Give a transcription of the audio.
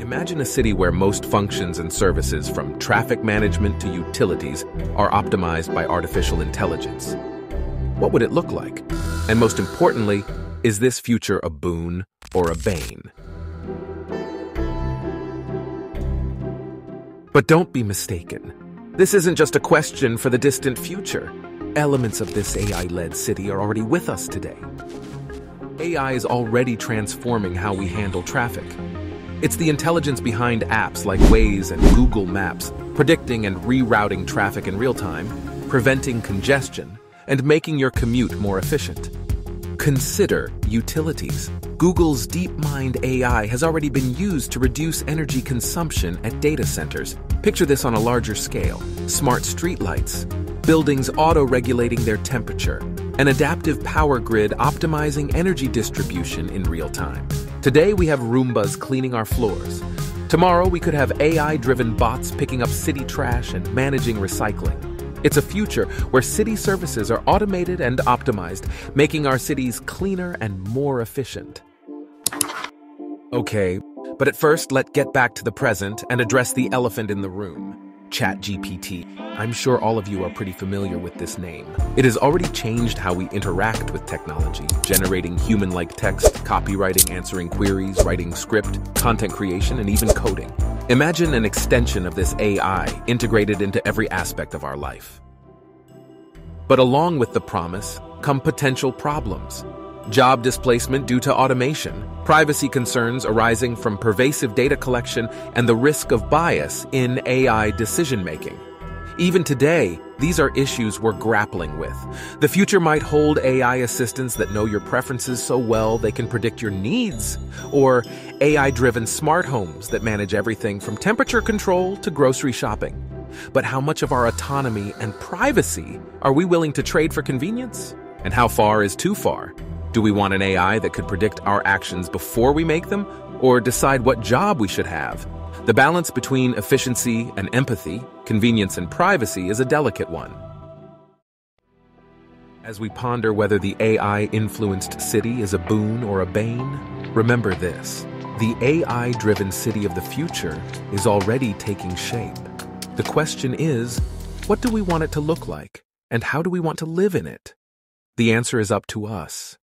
Imagine a city where most functions and services, from traffic management to utilities, are optimized by artificial intelligence. What would it look like? And most importantly, is this future a boon or a bane? But don't be mistaken. This isn't just a question for the distant future. Elements of this AI-led city are already with us today. AI is already transforming how we handle traffic. It's the intelligence behind apps like Waze and Google Maps, predicting and rerouting traffic in real time, preventing congestion, and making your commute more efficient. Consider utilities. Google's DeepMind AI has already been used to reduce energy consumption at data centers. Picture this on a larger scale. Smart streetlights, buildings auto-regulating their temperature, an adaptive power grid optimizing energy distribution in real time. Today we have Roombas cleaning our floors. Tomorrow we could have AI-driven bots picking up city trash and managing recycling. It's a future where city services are automated and optimized, making our cities cleaner and more efficient. Okay, but at first, let's get back to the present and address the elephant in the room ChatGPT. I'm sure all of you are pretty familiar with this name. It has already changed how we interact with technology, generating human like text, copywriting, answering queries, writing script, content creation, and even coding. Imagine an extension of this AI integrated into every aspect of our life. But along with the promise come potential problems job displacement due to automation, privacy concerns arising from pervasive data collection, and the risk of bias in AI decision making. Even today, these are issues we're grappling with. The future might hold AI assistants that know your preferences so well they can predict your needs, or AI driven smart homes that manage everything from temperature control to grocery shopping. But how much of our autonomy and privacy are we willing to trade for convenience? And how far is too far? Do we want an AI that could predict our actions before we make them, or decide what job we should have? The balance between efficiency and empathy, convenience and privacy is a delicate one. As we ponder whether the AI influenced city is a boon or a bane, remember this the AI driven city of the future is already taking shape. The question is what do we want it to look like, and how do we want to live in it? The answer is up to us.